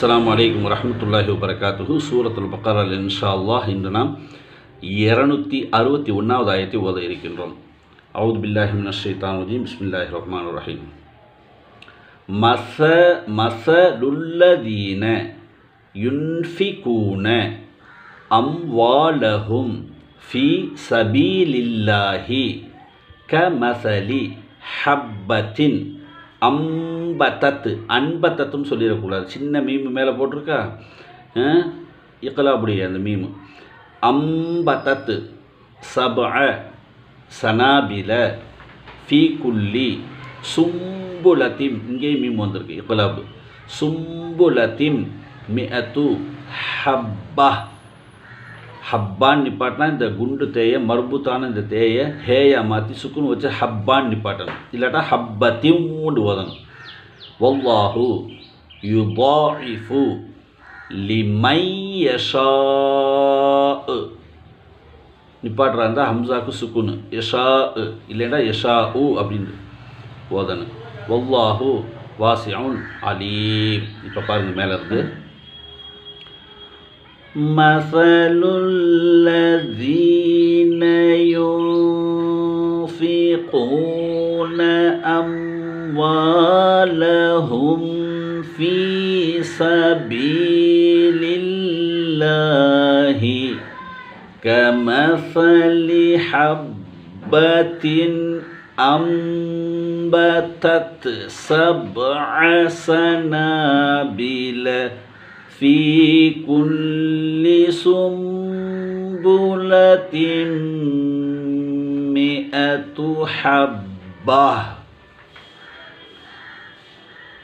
அஸ்லாம் வலைக்கம் வரமத்துல்லாஹி வரகாத்துஹு சூரத்துல் பக்கரால் இன்ஷா அல்லாஹ் இன்று நாம் இரநூத்தி அறுபத்தி ஒன்றாவது ஆயத்தை ஓத இருக்கின்றோம். அவுத் பில்லாஹி மினஷ் ஷைத்தான் பிஸ்மில்லாஹி ரஹ்மான் ரஹீம். மச மசலுல்லதீன யுன்ஃபிகூன அம்வாலஹும் ஃபி சபீலில்லாஹி கமசலி ஹப்பத்தின் அம்பத்தத்து அன்பத்தத்துன்னு சொல்லிடக்கூடாது. சின்ன மீமு மேலே போட்டிருக்கா? இக்கலாபுடைய அந்த மீமு. அம்பத்தத்து சப சனாபில ஃபீ குல்லி சும்புலத்திம் இங்கேயும் மீம் வந்திருக்கு இக்கலாபு சும்புலத்திம் மிஅத்து ஹப்பா. ஹப்பான் நிப்பாட்டினா இந்த குண்டு தேய மர்பூத்தான இந்த தேயை ஹேயா மாற்றி சுக்குன்னு வச்சு ஹப்பான் நிப்பாட்டணும். இல்லாட்டா ஹப்பத்தியூண்டு ஓதணும். ஒவ்வாஹு யுதாஇஃபு லிமை யஷா நிப்பாட்டுறா இருந்தால் ஹம்சாக்கு சுக்குனு யஷா இல்லைன்னா யஷா உ அப்படின்னு ஓதணும். ஒவ்வாஹு வாசியவுன் அலீம். இப்போ பாருங்கள் மேலே இருந்து. مثل الذين ينفقون أموالهم في سبيل الله كمثل حبة أنبتت سبع سنابل في كل سنبلة مئة حبة.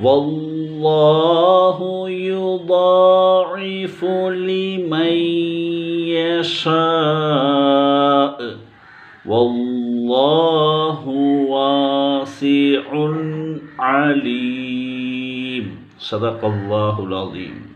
والله يضاعف لمن يشاء. والله واسع عليم. صدق الله العظيم.